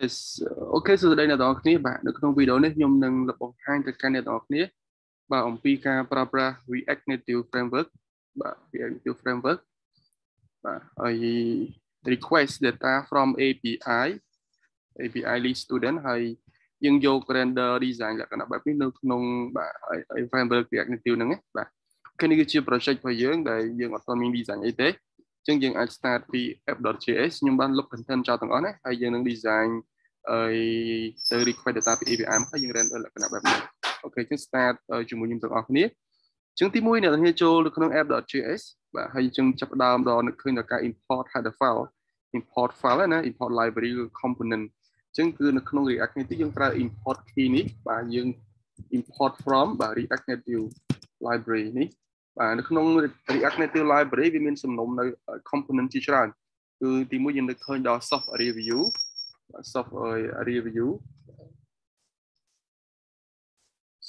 Yes អូខេសួស្តីអ្នកទាំងអស់គ្នាបាទនៅក្នុងវីដេអូនេះខ្ញុំនឹងបង្ហាញទៅកាន់អ្នកទាំងអស់គ្នាបាទអំពីការប្រើប្រាស់ React Native Framework បាទ React Native Framework បាទហើយ request data from API API lead student ហើយយើងយក render design លក្ខណៈបែបនេះនៅក្នុងបាទ framework React Native ហ្នឹងបាទគឺនេះគឺជា project របស់យើងដែលយើងអត់ទាន់មាន design អីទេ អញ្ចឹងយើងអាច start ពី app.js ខ្ញុំបានលុប content ចោលទាំងអស់ណាហើយយើងនឹង design អីទៅ request data ពី API ហើយយើង render លក្ខណៈបែបនេះអូខេអញ្ចឹង start ជាមួយខ្ញុំទាំងអស់គ្នាអញ្ចឹងទី1អ្នកទាំងគ្នាចូលនៅក្នុង app.js បាទហើយអញ្ចឹងចាប់ផ្ដើមដល់នឹកឃើញដល់ការ import header file import file ណា import library ឬ component អញ្ចឹងគឺនៅក្នុង React Native យើងប្រើ import key នេះបាទយើង import from បាទ React Native library នេះ បាទនៅក្នុង React Native library វាមានសំណុំនៅ component ជាច្រើនគឺទីមួយយើងនឹកឃើញដល់ soft area view soft area view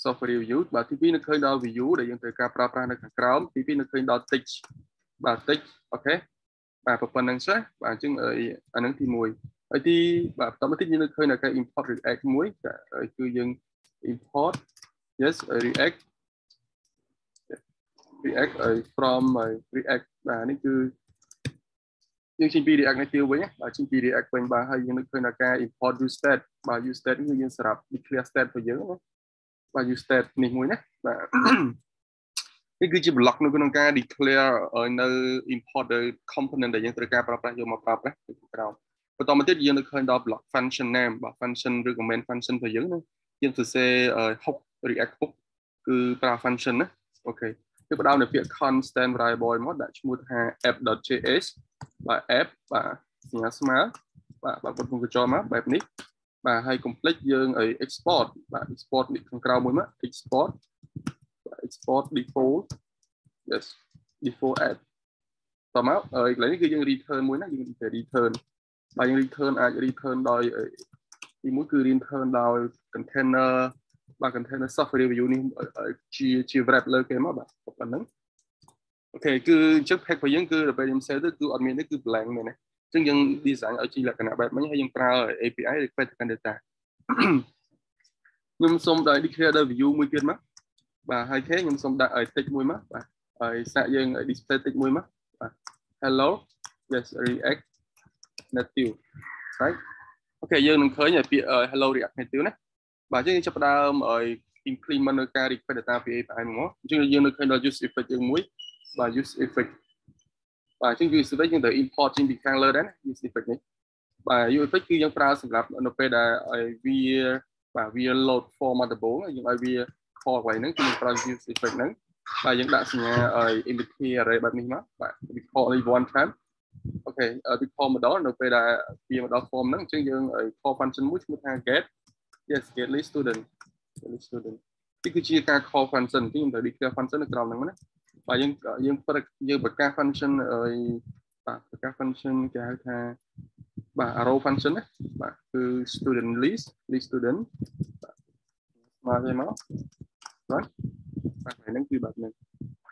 soft area view បាទទី2នឹកឃើញដល់ view ដែលយើងត្រូវការប្រើប្រាស់នៅខាងក្រោមទី2នឹកឃើញដល់ text បាទ text អូខេបាទប៉ុណ្្នឹងចុះបាទអញ្ចឹងអានឹងទី1ហើយទីបាទបន្តមកទៀតយើងនឹកឃើញដល់ការ import react មួយគឺយើង import yes react react from react បាទនេះគឺយើងចេញពី react native វិញបាទចេញពី react វិញបាទហើយយើងនឹកឃើញដល់ការ import use state បាទ use state នេះគឺយើងសម្រាប់ declare state របស់យើងណាបាទ use state នេះមួយណាបាទនេះគឺជា block នៅក្នុងការ declare នៅ import ទៅ component ដែលយើងត្រូវការប្រើប្រាស់យកមកប្រើប្រាស់ពីក្រោមបន្តមកទៀតយើងនឹកឃើញដល់ block function name បាទ function ឬក៏ main function របស់យើងណាយើងសរសេរ hook react hook គឺប្រើ function ណាអូខេ គឺបដោតនៅពាក្យ constant variable មកដាក់ឈ្មោះថា app.js បាទ app បាទសញ្ញាស្មើបាទបើពុំកញ្ចក់មកបែបនេះបាទហើយ complete យើងឲ្យ export បាទ export នេះខាងក្រៅមួយមក export បាទ export default yes default app តមកហើយកន្លែងនេះគឺយើង return មួយណាយើង return បាទយើង return អាច return ដោយទីមួយគឺ return ដោយ container បាទ container software review នេះជាជា wrap លើគេមកបាទប៉ុណ្ណឹងអូខេគឺអញ្ចឹង pack របស់យើងគឺដល់ពេលខ្ញុំ save ទៅគឺអត់មានទេគឺ blank មែនទេអញ្ចឹងយើង design ឲ្យជាលក្ខណៈបែបនេះហើយយើងប្រើ API request ទៅកាន់ data ខ្ញុំសូមដាក់ declare ដល់ view មួយទៀតមកបាទហើយគេខ្ញុំសូមដាក់ឲ្យ text មួយមកបាទហើយសាកយើង display text មួយមកបាទ hello yes react native right អូខេយើងនឹងឃើញពាក្យ hello react native ណា បាទអញ្ចឹងយើងចាប់ផ្ដើមឲ្យ implement នៅការ request data ពី API មកអញ្ចឹងយើងនៅឃើញដល់ use effect យើងមួយបាទ use effect បាទអញ្ចឹង use effect យើងត្រូវ import ចេញពីខាងលើដែរណា use effect នេះបាទ use effect គឺយើងប្រើសម្រាប់នៅពេលដែលឲ្យវាបាទវា load form មកដំបូងយើងឲ្យវា call ໄວហ្នឹងគឺយើងប្រើ use effect ហ្នឹងបាទយើងដាក់សញ្ញាឲ្យ empty array បែបនេះមកបាទ we call only one time អូខេ we call ម្ដងនៅពេលដែលវាមកដល់ form ហ្នឹងអញ្ចឹងយើង call function មួយឈ្មោះថា get yes get list student get list student នេះគឺជាការ call function ទីខ្ញុំត្រូវ declare function នៅក្រោមហ្នឹងណាបាទយើងយើងប្រយើងប្រកាស function អីបាទប្រកាស function គេហៅថាបាទ arrow function ណាបាទគឺ student list list student បាទមកទេមកបាទបាទហ្នឹងគឺបែបហ្នឹង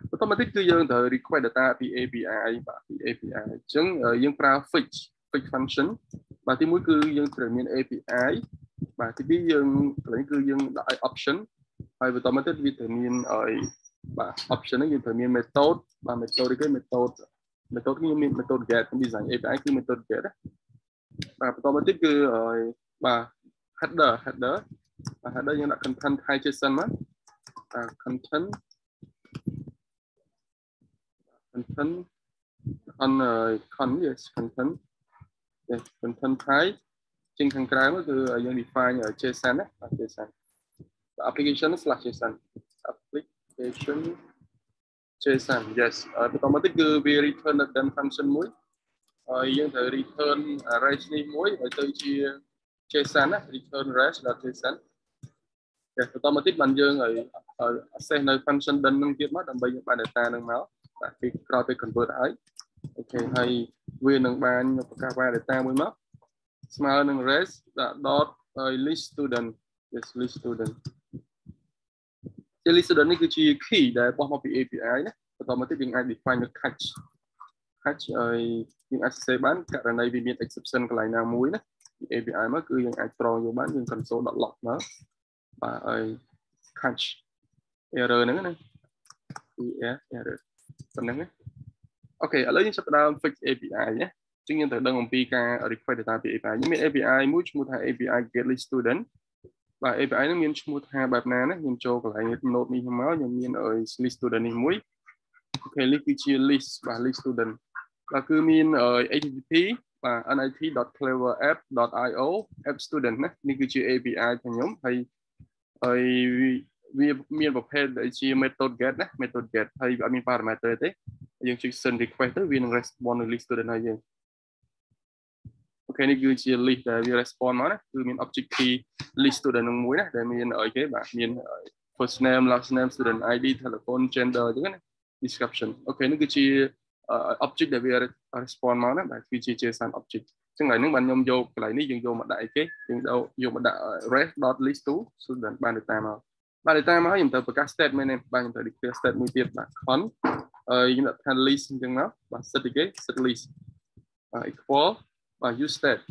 បន្តមកទៀតគឺយើងត្រូវ request data ពី API បាទពី API អញ្ចឹងយើងប្រើ fetch fetch function បាទទីមួយគឺយើងត្រូវមាន API បាទទីពីរយើងកន្លែងគឺយើងដាក់ឲ្យ option ហើយបន្តមកទៀតវាត្រូវមានឲ្យបាទ option ហ្នឹងយើងត្រូវមាន method បាទ method គេ method method គឺមាន method get design API គឺ method get បាទបន្តមកទៀតគឺបាទ header header បាទ header យើងដាក់ content type JSON មកបាទ content content on con yes content yes content type ជាងខាងក្រៅគឺយើង define JSON ណា JSON application /json application JSON yes បន្តមកទៀតគឺវា return នៅ den function មួយហើយយើងត្រូវ return array នេះមួយឲ្យទៅជា JSON ណា return array.json តែបន្តមកទៀតបានយើងឲ្យ access នៅ function den នឹងទៀតមកដើម្បីយើងបាន data នឹងមកបាទពីក្រោយទៅ convert ហើយអូខេហើយវានឹងបានប្រកាសបាន data មួយមក ស្មើនឹង res dot list student yes list student ជា list student នេះគឺជា key ដែលបោះមកពី API ណាបន្តមកទៀតយើងអាច define នៅ catch catch ហើយយើងអាចសរសេរបានករណីវាមាន exception កន្លែងណាមួយណា API មកគឺយើងអាចត្រងយកបានយើង console.log មកបាទហើយ catch error ហ្នឹងណា error error ប៉ុណ្្នឹងណាអូខេឥឡូវយើងចាប់ផ្ដើម fix API ណា ជាងយើងត្រូវដឹងអំពីការ request data ពី API យើងមាន API មួយឈ្មោះថា API get list student បាទ API ហ្នឹងមានឈ្មោះថាបែបណាណាខ្ញុំចូលកន្លែង node នេះមកខ្ញុំមាន list student នេះមួយអូខេ list គឺជា list បាទ list student បាទគឺមាន http បាទ nit.cleverapp.io app student ណានេះគឺជា API របស់ខ្ញុំហើយហើយវាមានប្រភេទដែលជា method get ណា method get ហើយវាអត់មាន parameter ទេយើងចុច send request ទៅវានឹង respond នៅ list student ហើយយើង អូខេនេះគឺជា list ដែលវា respond មកណាគឺមាន object key list student នឹងមួយណាដែលមានអីគេបាទមាន first name last name student id telephone gender អញ្ចឹងណា description អូខេនេះគឺជា object ដែលវា respond មកណាបាទគឺជា JSON object អញ្ចឹងហើយនឹងបានខ្ញុំយកកន្លែងនេះយើងយកមកដាក់អីគេយើងយកមកដាក់ res.list to student បាន data មកបាន data មកខ្ញុំត្រូវប្រកាស statement នេះបាទខ្ញុំត្រូវ declare state មួយទៀតបាទ con ហើយខ្ញុំដាក់ថា list អញ្ចឹងមកបាទ set អីគេ set list បាទ equal បាទ use state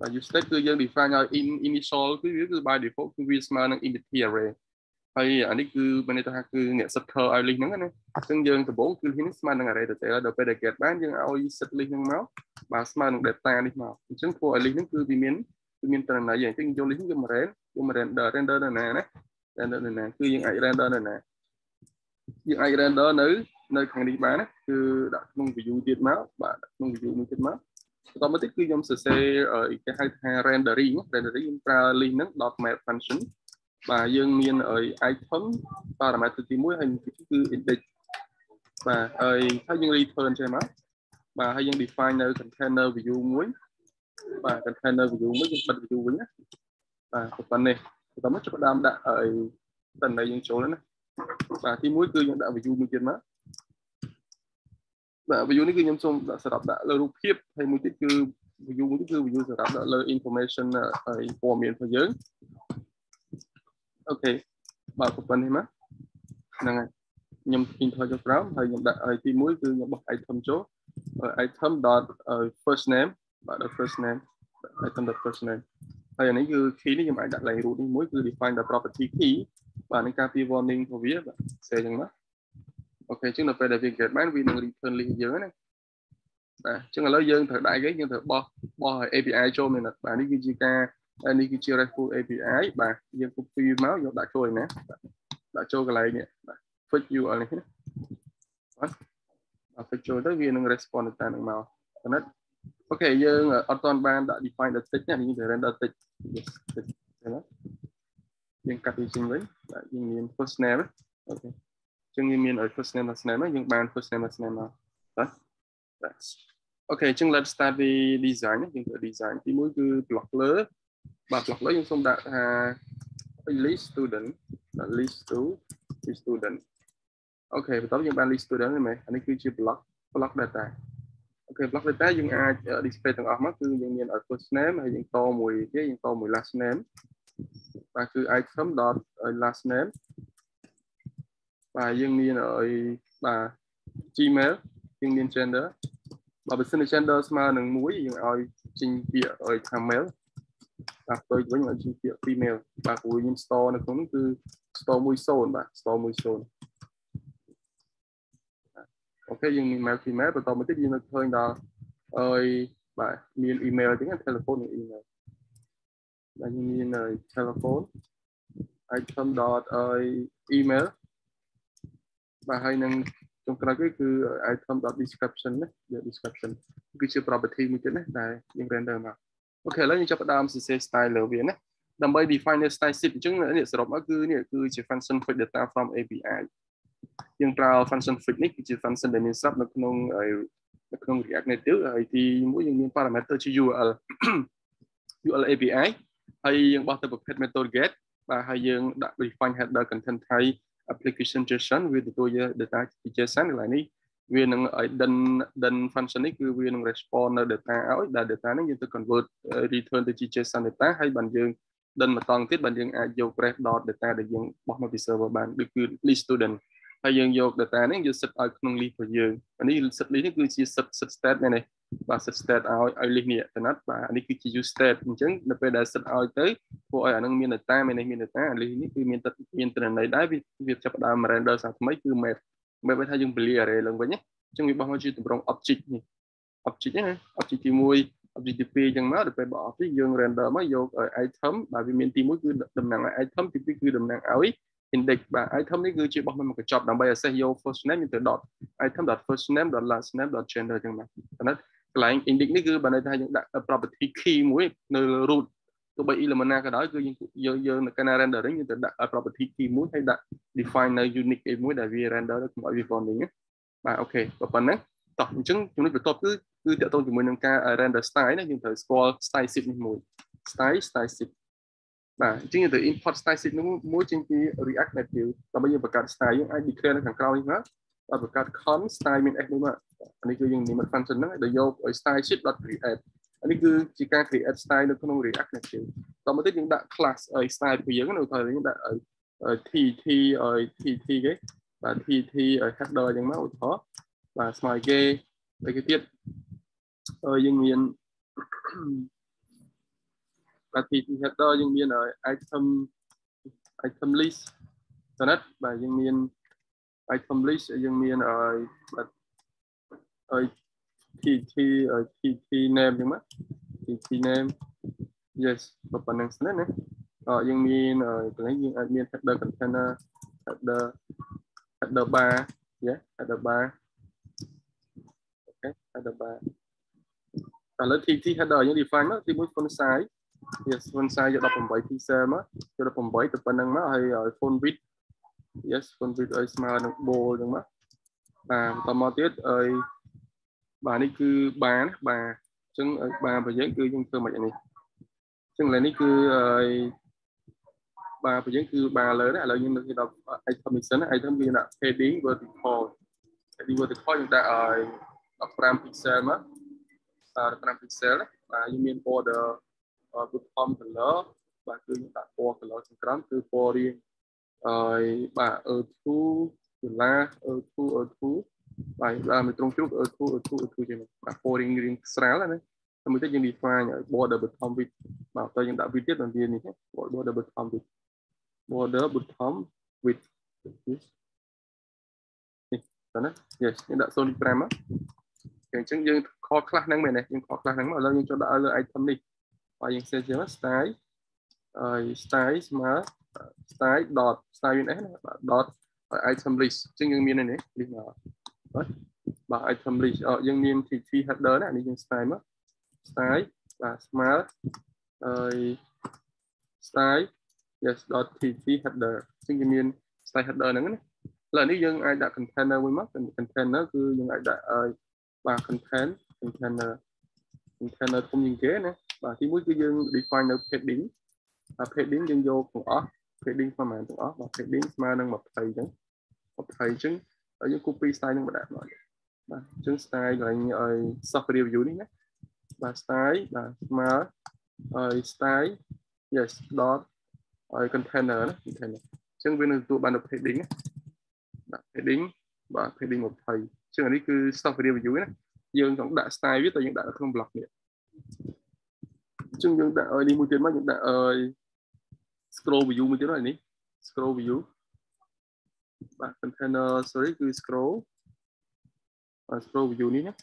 បាទ use state គឺយើង define ឲ្យ initial គឺវាគឺ by default គឺវាស្មើនឹង empty array ហើយអានេះគឺមានន័យថាគឺអ្នក set ធ្វើឲ្យ list ហ្នឹងណាអញ្ចឹងយើងដំបូងគឺ list នេះស្មើនឹង array ទៅទេដល់ពេលដែល get បានយើងឲ្យ set list ហ្នឹងមកបាទស្មើនឹង data នេះមកអញ្ចឹងធ្វើឲ្យ list ហ្នឹងគឺវាមានវាមានត្រឹមណាយើងអញ្ចឹងយក list យកមក render យកមក render render នៅណាណា render នៅណាគឺយើងអាច render នៅណាយើងអាច render នៅនៅខាងនេះបានណាគឺដាក់ក្នុង view ទៀតមកបាទដាក់ក្នុង view មួយទៀតមក បន្តមកទៀតគឺខ្ញុំសរសេរគេហៅថា rendering rendering ខ្ញុំប្រើ link ហ្នឹង .map function បាទយើងមាន item parameter ទី1ហើយគឺ index បាទហើយហើយយើង return ចេះមកបាទហើយយើង define នៅ container view មួយបាទ container view មួយយើងបិទ view វិញណាបាទប៉ុណ្ណេះបន្តមកចាប់ដើមដាក់ឲ្យតន័យយើងចូលណាបាទទី1គឺយើងដាក់ view មួយទៀតមក បាទ view នេះគឺខ្ញុំសូមដាក់សម្រាប់ដាក់លើរូបភាពហើយមួយទៀតគឺ view មួយទៀតគឺ view សម្រាប់ដាក់លើ information ហើយព័ត៌មានរបស់យើងអូខេបាទប៉ុណ្ណេះមកហ្នឹងហើយខ្ញុំពីថយចុះក្រោមហើយខ្ញុំដាក់ហើយទី1គឺខ្ញុំបោះ item ចូល item first name បាទ first name item first name ហើយអានេះគឺ key នេះខ្ញុំអាចដាក់ឡើង root នេះមួយគឺ define the property key បាទនឹងការពី warning របស់វាបាទសេអញ្ចឹងណា អូខេអញ្ចឹងដល់ពេលដែលវា get បានវានឹង return list យើងណាបាទអញ្ចឹងឥឡូវយើងត្រូវដាក់គេយើងត្រូវបោះបោះ API ចូលមែនបាទនេះគឺជាការនេះគឺជា RESTful API បាទយើង copy មកយកដាក់ចូលណាដាក់ចូលកន្លែងនេះបាទ fix URL នេះណាបាទបាទ fix ចូលទៅវានឹង respond ទៅតាមនឹងមកប៉ុណ្ណឹងអូខេយើងអត់ទាន់បានដាក់ define ដល់ tick ណាយើងត្រូវ render tick yes tick ណាយើងកាត់វាចេញវិញបាទយើងមាន first name អូខេ ចឹងយើងមាន first name last name យើងបាន first name last name មកបាទអូខេចឹង let's start the design យើងធ្វើ design ទី1គឺ block លើបាទ block លើយើងសូមដាក់ថា list student list to student អូខេបន្ទាប់យើងបាន list student ហ្នឹងមែនអានេះគឺជា block block data អូខេ block data យើងអាច display ទាំងអស់មកគឺយើងមាន first name ហើយយើងតមួយគេយើងតមួយ last name បាទគឺ item dot last name បាទយើងមានឲ្យបាទ Gmail យើងមាន gender បើបើសិនជា gender ស្មើនឹង1យើងឲ្យចេញពាក្យឲ្យថា male បាទផ្ទុយវិញឲ្យចេញពាក្យ female បាទព្រោះយើង store នៅក្នុងនោះគឺ store 10បាទ store 10អូខេយើងមាន mail female បន្តមកទៀតយើងនៅឃើញដល់អើយបាទមាន email អញ្ចឹង telephone និង email បាទយើងមាន telephone item dot email បាទហើយនឹងចុងក្រោយគឺគឺ item description ណា description គឺជា property មួយទៀតណាដែលយើង render មកអូខេឥឡូវយើងចាប់ផ្ដើមសរសេរ style លើវាណាដើម្បី define style sheet អញ្ចឹងនេះសរុបមកគឺនេះគឺជា function fetch data from API យើងប្រើ function fetch នេះគឺជា function ដែលមានស្រាប់នៅក្នុងនៅក្នុង React Native ហើយទីមួយយើងមាន parameter ជា URL URL API ហើយយើងបោះទៅប្រភេទ method get បាទហើយយើងដាក់ define header content type application JSON វាទទួលយក data ពី JSON កន្លែងនេះវានឹងឲ្យ den den function នេះគឺវានឹង respond នៅ data ឲ្យដែល data ហ្នឹងយើងទៅ convert return ទៅជា JSON data ហើយបានយើង den ម្ដងទៀតបានយើងអាចយក press dot data ដែលយើងបោះមកពី server បានដូចគឺ list student ហើយយើងយក data នេះយើង set ឲ្យក្នុង list របស់យើងអានេះ set list នេះគឺជា set set state មែនទេបាទ set state ឲ្យឲ្យ list នេះទៅណាត់បាទនេះគឺជា use state អញ្ចឹងនៅពេលដែល set ឲ្យទៅធ្វើឲ្យអានឹងមាន data មាននេះមាន data list នេះគឺមានមានទិន្នន័យដែរវាវាចាប់ផ្ដើម render សារថ្មីគឺ map map ថាយើងពលា array ឡើងវិញណាអញ្ចឹងវាបោះមកជាទម្រង់ object នេះ object ណា object ទី1 object ទី2អញ្ចឹងមកដល់ពេលបោះ object យើង render មកយក item បាទវាមានទី1គឺតំណាងឲ្យ item ទី2គឺតំណាងឲ្យ index បាទ item នេះគឺជាបោះមកកញ្ចប់ដើម្បី access យក first name មានទៅ dot item dot first name dot last name dot gender អញ្ចឹងណាប៉ុន្តែកន្លែង index នេះគឺបើន័យថាយើងដាក់ property key មួយនៅលើ root ទោះបី element ណាក៏ដោយគឺយើងយើងយើងនៅកាលណា rendering យើងទៅដាក់ property key មួយហើយដាក់ define នៅ unique អីមួយដែលវា render ទៅឲ្យវា bonding បាទអូខេប៉ុណ្ណឹងតោះអញ្ចឹងចំណុចបន្ទាប់គឺគឺតកតងជាមួយនឹងការ render style ណាយើងត្រូវស្គាល់ style sheet នេះមួយ style style sheet បាទអញ្ចឹងយើងត្រូវ import style sheet នោះមួយចេញពី React Native ដើម្បីយើងបង្កើត style យើងអាច declare នៅខាងក្រោយនេះមកដល់បង្កើត con style មាន s នេះមកអានេះគឺយើងនិយាយ function ហ្នឹងដែលយកឲ្យ style sheet.create អានេះគឺជាការ create style នៅក្នុង React Native តមកទៀតយើងដាក់ class ឲ្យ style របស់យើងនៅថាយើងដាក់ឲ្យ tt ឲ្យ tt គេបាទ tt ឲ្យ header អញ្ចឹងមកឧទាហរណ៍បាទស្មើគេហើយគេទៀតយើងមាន បាទ tt header យើងមាន item item list តើបាទយើងមាន item list យើងមានឲ្យបាទឲ្យ tt tt name ចឹងមក tt name yes ប៉ុណ្ណឹងស្នេះណាអឺយើងមានកន្លែងយើងអាចមាន header container header header bar យេ header bar អូខេ header bar ឥឡូវ tt header យើង define មកទីមួយ font size yes font size យក18 pixel មកយក18ទៅប៉ុណ្ណឹងមកហើយឲ្យ font width yes font width ឲ្យស្មើនឹង bold ចឹងមកបាទបន្តមកទៀតឲ្យបាទនេះគឺបាណាបាទអញ្ចឹងបារបស់យើងគឺយើងធ្វើមិនអានេះអញ្ចឹងឥឡូវនេះគឺឲ្យបាទរបស់យើងគឺបាលើណាឥឡូវយើងនឹកដល់ item mission item វាដាក់ heading vertical heading vertical យើងដាក់ឲ្យ15 pixel មក15 pixel បាទយើងមាន border bottom color បាទគឺយើងដាក់ពណ៌ color ខាងក្រោមគឺពណ៌រៀងហើយបាទ E2 ដុល្លារ E2 E2 បាទដល់មួយត្រង់ជ្រុក E2 E2 E2 ជាងបាទពណ៌រៀងរៀងស្រាលណាតែមួយទៀតយើង define ឲ្យ border bottom width បាទតើយើងដាក់ width ទៀតដល់វានេះ border bottom width border bottom width នេះតើណា yes យើងដាក់0.5មកអញ្ចឹងយើងខលខ្លះហ្នឹងមែនទេយើងខលខ្លះហ្នឹងមកឥឡូវយើងចូលដាក់ឲ្យលើ item នេះ បាទយើង set ជា style ហើយ style ស្មើ style dot style មាន s ណាបាទ dot ហើយ item list អញ្ចឹងយើងមាននេះ list មកបាទបាទ item list អយើងមាន tt header ណានេះយើង style មក style បាទស្មើហើយ style yes dot tt header អញ្ចឹងយើងមាន style header ហ្នឹងណាឥឡូវនេះយើងអាចដាក់ container មួយមក container គឺយើងអាចដាក់ឲ្យបាទ content container container ធំជាងគេណា បាទទីមួយគឺយើង define នៅ padding អា padding យើងយកទាំងអស់ padding ប្រហែលទាំងអស់បាទ padding ស្មើនឹង20អញ្ចឹង20អញ្ចឹងហើយយើង copy style នឹងមកដាក់មកបាទអញ្ចឹង style កន្លែងឲ្យ software view នេះណាបាទ style បាទស្មើហើយ style yes dot ហើយ container ណា container អញ្ចឹងវានឹងទទួលបាននៅ padding ណាបាទ padding បាទ padding 20អញ្ចឹងអានេះគឺ software view ណាយើងចង់ដាក់ style វាតែយើងដាក់នៅក្នុង block នេះ អញ្ចឹងយើងដាក់ឲ្យនេះមួយទៀតមកយើងដាក់ឲ្យ scroll view មួយទៀតហើយនេះ scroll view បាទ container sorry គឺ scroll បាទ scroll view នេះណា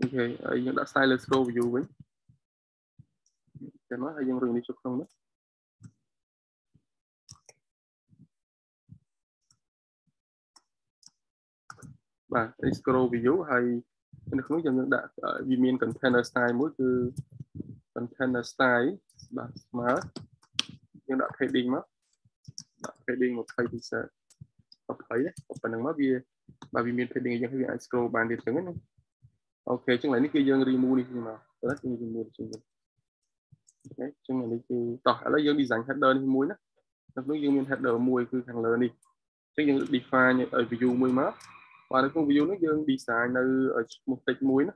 អូខេហើយយើងដាក់ style លើ scroll view វិញចាំមកហើយយើងរឹងនេះចូលក្នុងនោះបាទ scroll view ហើយនៅក្នុងយើងដាក់វាមាន container style មួយគឺ container style បាទស្មើយើងដាក់ padding មកដាក់ padding 20 pixel 20ណាប៉ុណ្ណឹងមកវាបើវាមាន padding អញ្ចឹងវាអាច scroll បានទៀតអញ្ចឹងណា OK អញ្ចឹងឥឡូវនេះគឺយើង remove នេះមកទៅគឺ remove អញ្ចឹង OK អញ្ចឹងនេះគឺតោះឥឡូវយើង design header នេះមួយណានៅក្នុងយើងមាន header មួយគឺខាងលើនេះអញ្ចឹងយើង define ឲ្យ view មួយមកបាទនៅក្នុង view នេះយើង design នៅឈ្មោះ text មួយណា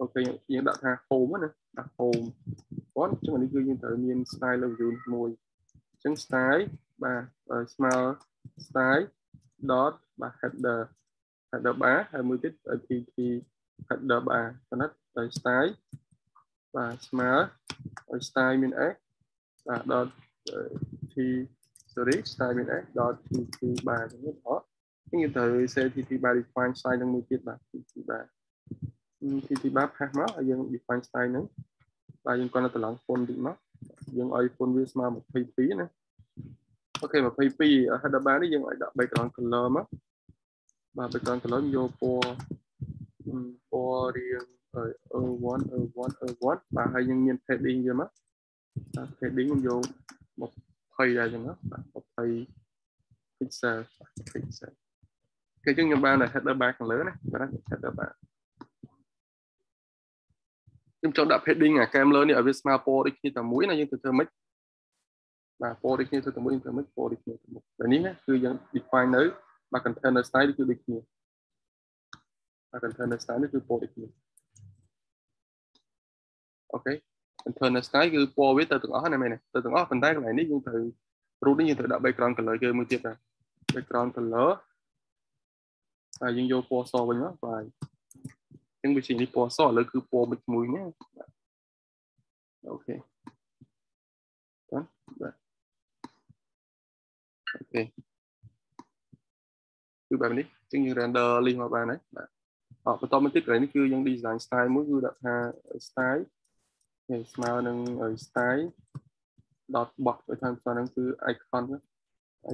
OKយើងដាក់ថា home ណា ដាក់ home គាត់អញ្ចឹងនេះគឺយើងត្រូវមាន style លើ view មួយអញ្ចឹង style បាទស្មើ style dot បាទ header header bar ហើយមួយទៀត pt header bar ប៉ុណ្ណឹងដោយ style បាទស្មើឲ្យ style មាន x បាទ dot t sorry style មាន x dot tt bar ហ្នឹងអត់ខ្ញុំត្រូវ set tt bar define style នឹងមួយទៀតបាទ tt bar tt bar ផាសមកហើយយើង define style ហ្នឹង បាទយើងគាត់ទៅត្រឡង font តិចមកយើងឲ្យ font វាស្មើ22ណាអូខេ22 header bar នេះយើងឲ្យដាក់ background color មកបាទ background color យកពណ៌ពណ៌រៀង E1 E1 E1 បាទហើយយើងមាន padding យកមក padding ខ្ញុំយក20ដែរចឹងណាបាទ20 pixel pixel គេចឹងខ្ញុំបាន header bar ខាងលើណាបាទ header bar ខ្ញុំចង់ដាក់ padding អាកែមលើនេះឲ្យវាស្មើពណ៌ដូចគ្នាតែមួយណាយើងទៅធ្វើម៉េចបាទពណ៌ដូចគ្នាទៅតែមួយទៅម៉េចពណ៌ដូចគ្នាទៅមុខតែនេះណាគឺយើង define នៅបាទ container style គឺដូចគ្នាបាទ container style នេះគឺពណ៌ដូចគ្នាOK internal style គឺពណ៌វាទៅទាំងអស់ណាមែនទេទៅទាំងអស់ប៉ុន្តែកន្លែងនេះយើងត្រូវ root នេះយើងត្រូវដាក់ background color គេមួយទៀតដែរ background color ហើយយើងយកពណ៌សវិញមកបាទ អញ្ចឹងវាជានេះពណ៌សឥឡូវគឺពណ៌មួយមួយណា OKបាទបាទ OKគឺបែបនេះអញ្ចឹងយើង render list មកបានហើយបាទអត់បន្តមកទៀតកន្លែងនេះគឺយើង design style មួយគឺដាក់ថា style នេះស្មើនឹង style dot box ទៅខាងផ្សារហ្នឹងគឺ icon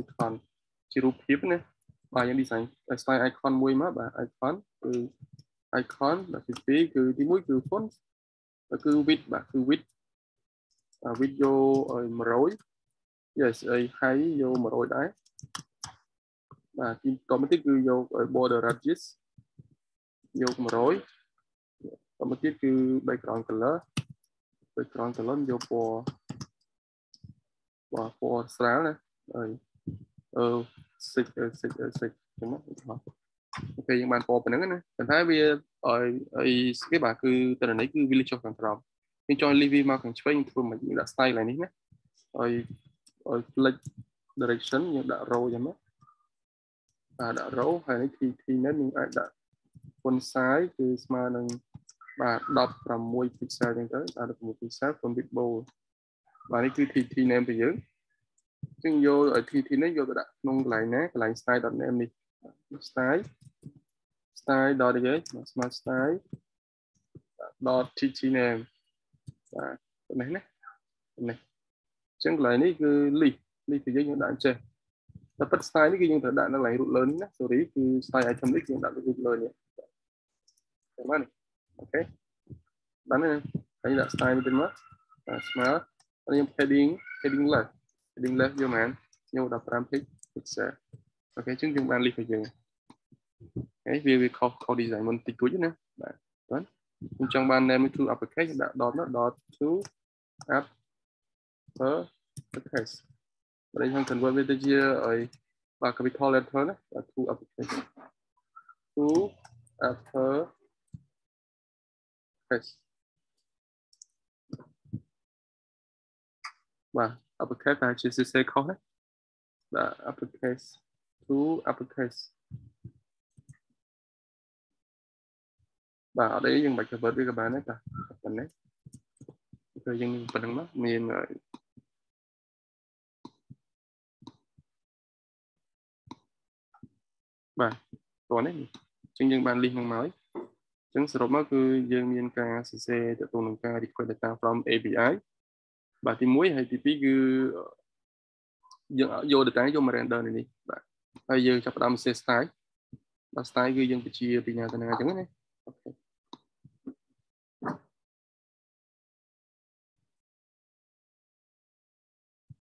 icon ជារូបភាពណាបាទយើង design style icon មួយមកបាទ icon គឺ icon បាទទី2គឺទី1គឺ font គឺ width បាទគឺ width width យក100 yes ហើយ height យក100ដែរបាទទីតមកទៀតគឺយក border radius យក100តមកទៀតគឺ background color background color យកពណ៌ពណ៌ពណ៌ស្រាលណាហើយអឺ six six six ចឹងណា អូខេយើងបានពណ៌ប៉ុណ្្នឹងណាប៉ុន្តែវាឲ្យអីគេបាទគឺតរន័យគឺវាលិចចុះខាងក្រោមយើងចង់លីវីមកខាងឆ្វេងធ្វើមិនដាក់ style ឡើងនេះណាឲ្យឲ្យ flick direction យើងដាក់ row ចឹងមកបាទដាក់ row ហើយនេះ t t នេះយើងអាចដាក់ font size គឺស្មើនឹងបាទ16 pixel ចឹងទៅ16 pixel from big bowl បាទនេះគឺ tt name របស់យើងចឹងយកឲ្យ tt នេះយកទៅដាក់ក្នុងកន្លែងណាកន្លែង style.name នេះ style style dot អី smart style dot tt name បាទនេះណានេះចឹងកន្លែងនេះគឺ list list គឺយើងដាក់ចេះតែប៉ិត style នេះគឺយើងត្រូវដាក់នៅកន្លែង root លើនេះណា sorry គឺ style item នេះគឺយើងដាក់ root លើនេះចាំមកនេះអូខេបានទេហើយដាក់ style មួយទៀតមកស្មើហើយខ្ញុំ heading heading left heading left យកមែនយក15 pixel អូខេអញ្ចឹងយើងបាន list របស់យើងហើយវាវាខុសខុស design មុនតិចតួចណាបាទបាទខ្ញុំចង់បាន name to application ដាក់ dot មក dot to app per application បើខ្ញុំ convert វាទៅជាឲ្យបាទ capital letter ណា to application to app per case បាទ uppercase តែជា CC ខុសណាបាទ uppercase to uppercase បាទអត់អីយើងបាច់ convert វាក៏បានដែរតាប៉ុណ្ណេះគឺយើងប៉ុណ្្នឹងមកមានបាទតោះនេះអញ្ចឹងយើងបាន list នឹងមកហើយអញ្ចឹងសរុបមកគឺយើងមានការសរសេរទៅនឹងការ request data from API បាទទី1ហើយទី2គឺយើងយក data យកមក render នេះបាទ ហើយយើងចាប់ផ្ដើមសេស្តាយដល់ style គឺយើងបញ្ជាពីណាទៅណាអញ្ចឹងណាអូខេ